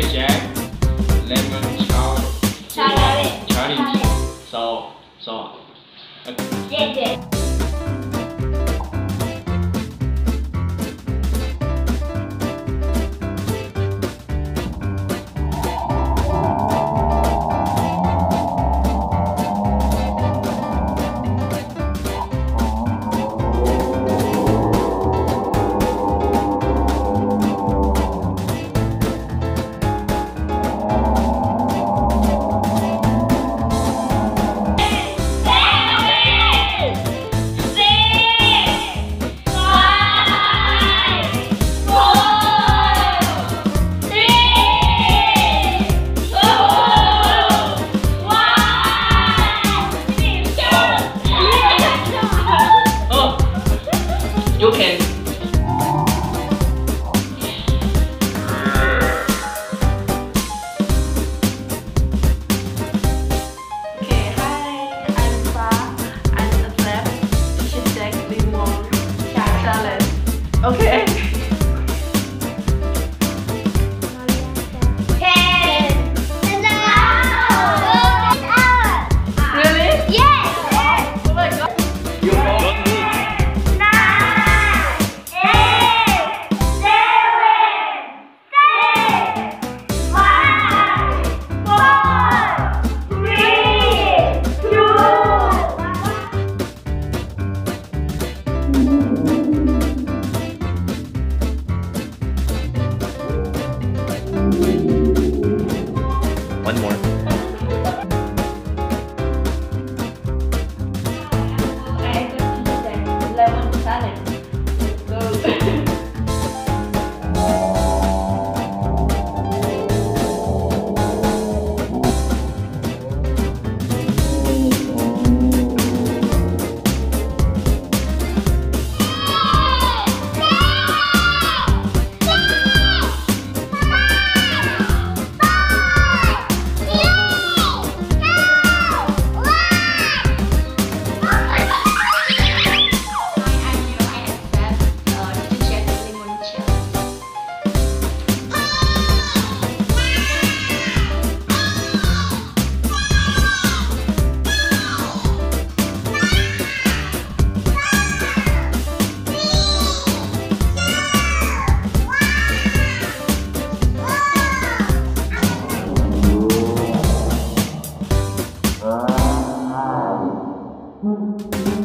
Cherry Jack, Lemon Charlie. Charlie. Charlie. So, so. Okay. Yeah, yeah. You can Okay, hi, I'm Fa. I'm a lab. She's actually more challenge. Okay. One Ờ, Thank you.